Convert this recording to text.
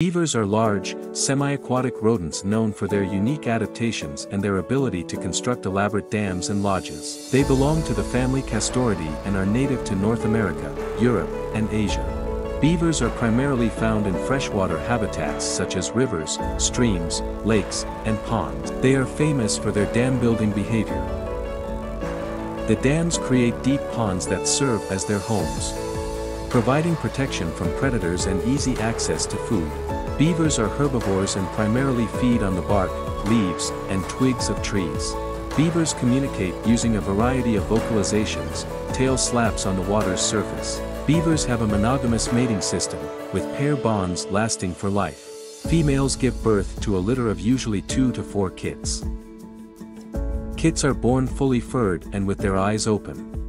Beavers are large, semi-aquatic rodents known for their unique adaptations and their ability to construct elaborate dams and lodges. They belong to the family Castoridae and are native to North America, Europe, and Asia. Beavers are primarily found in freshwater habitats such as rivers, streams, lakes, and ponds. They are famous for their dam-building behavior. The dams create deep ponds that serve as their homes providing protection from predators and easy access to food. Beavers are herbivores and primarily feed on the bark, leaves, and twigs of trees. Beavers communicate using a variety of vocalizations, tail slaps on the water's surface. Beavers have a monogamous mating system, with pair bonds lasting for life. Females give birth to a litter of usually two to four kits. Kits are born fully furred and with their eyes open.